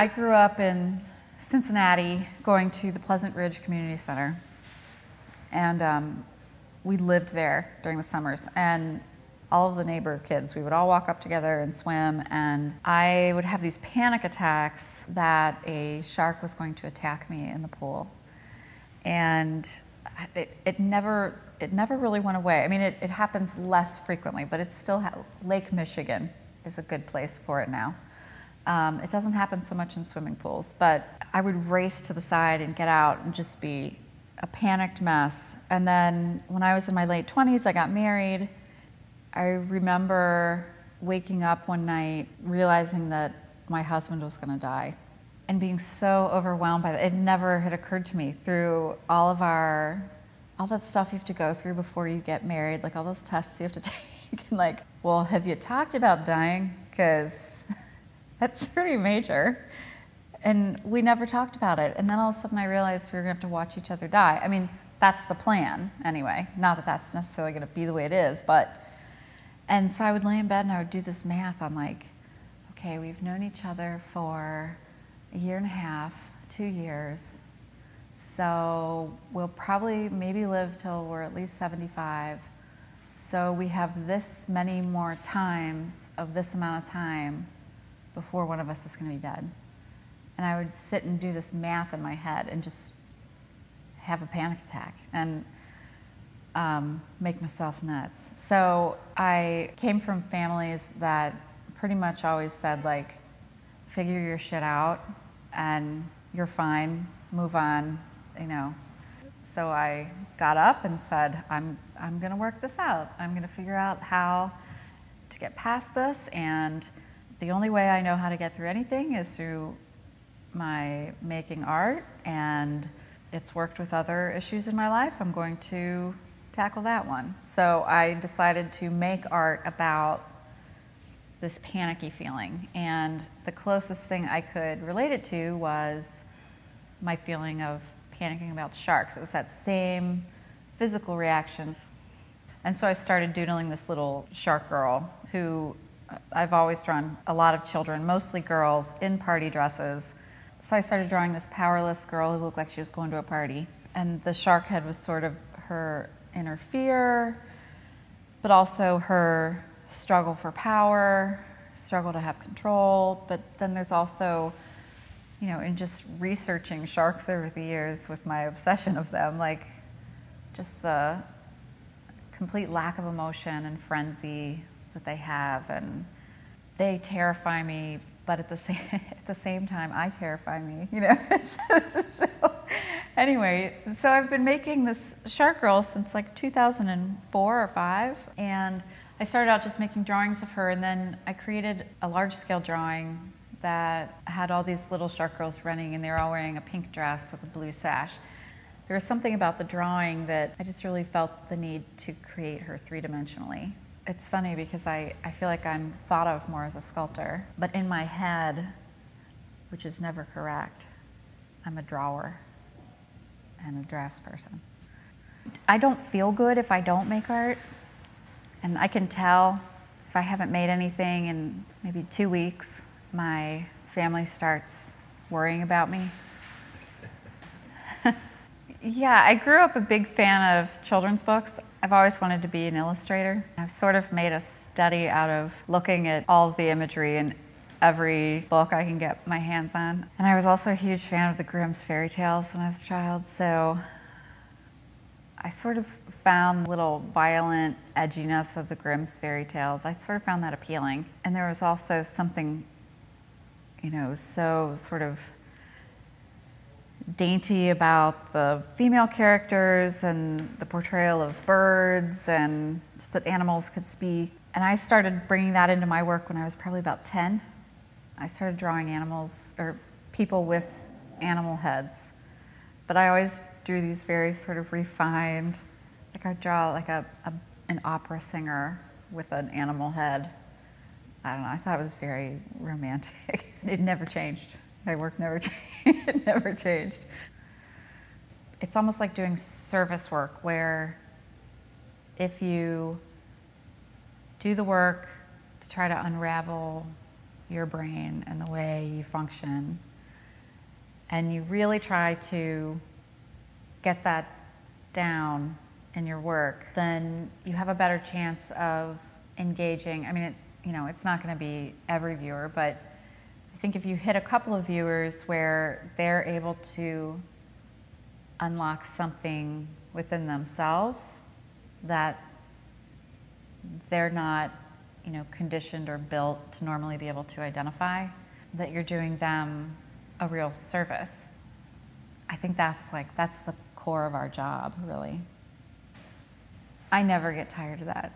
I grew up in Cincinnati, going to the Pleasant Ridge Community Center, and um, we lived there during the summers. And all of the neighbor kids, we would all walk up together and swim. And I would have these panic attacks that a shark was going to attack me in the pool. And it, it never it never really went away. I mean, it, it happens less frequently, but it's still Lake Michigan is a good place for it now. Um, it doesn't happen so much in swimming pools, but I would race to the side and get out and just be a panicked mess. And then when I was in my late 20s, I got married. I remember waking up one night realizing that my husband was going to die and being so overwhelmed by that. It never had occurred to me through all of our, all that stuff you have to go through before you get married, like all those tests you have to take. and like, well, have you talked about dying? Because that's pretty major. And we never talked about it. And then all of a sudden I realized we were going to have to watch each other die. I mean, that's the plan anyway. Not that that's necessarily going to be the way it is, but. And so I would lay in bed and I would do this math on like, okay, we've known each other for a year and a half, two years. So we'll probably maybe live till we're at least 75. So we have this many more times of this amount of time before one of us is going to be dead. And I would sit and do this math in my head and just have a panic attack and um, make myself nuts. So I came from families that pretty much always said, like, figure your shit out and you're fine, move on, you know. So I got up and said, I'm, I'm going to work this out. I'm going to figure out how to get past this and the only way I know how to get through anything is through my making art, and it's worked with other issues in my life. I'm going to tackle that one. So I decided to make art about this panicky feeling. And the closest thing I could relate it to was my feeling of panicking about sharks. It was that same physical reaction. And so I started doodling this little shark girl who I've always drawn a lot of children, mostly girls, in party dresses. So I started drawing this powerless girl who looked like she was going to a party. And the shark head was sort of her inner fear, but also her struggle for power, struggle to have control. But then there's also, you know, in just researching sharks over the years with my obsession of them, like just the complete lack of emotion and frenzy that they have, and they terrify me. But at the same at the same time, I terrify me. You know. so, anyway, so I've been making this shark girl since like 2004 or five, and I started out just making drawings of her, and then I created a large scale drawing that had all these little shark girls running, and they were all wearing a pink dress with a blue sash. There was something about the drawing that I just really felt the need to create her three dimensionally. It's funny because I, I feel like I'm thought of more as a sculptor, but in my head, which is never correct, I'm a drawer and a draftsperson. I don't feel good if I don't make art, and I can tell if I haven't made anything in maybe two weeks, my family starts worrying about me. Yeah, I grew up a big fan of children's books. I've always wanted to be an illustrator. I've sort of made a study out of looking at all of the imagery in every book I can get my hands on. And I was also a huge fan of the Grimm's fairy tales when I was a child, so I sort of found the little violent edginess of the Grimm's fairy tales. I sort of found that appealing. And there was also something, you know, so sort of dainty about the female characters and the portrayal of birds and just that animals could speak. And I started bringing that into my work when I was probably about 10. I started drawing animals or people with animal heads. But I always drew these very sort of refined, like I draw like a, a an opera singer with an animal head. I don't know, I thought it was very romantic. it never changed. My work never changed. it never changed. It's almost like doing service work where if you do the work to try to unravel your brain and the way you function, and you really try to get that down in your work, then you have a better chance of engaging. I mean, it, you know, it's not going to be every viewer, but think if you hit a couple of viewers where they're able to unlock something within themselves that they're not, you know, conditioned or built to normally be able to identify, that you're doing them a real service. I think that's like that's the core of our job, really. I never get tired of that.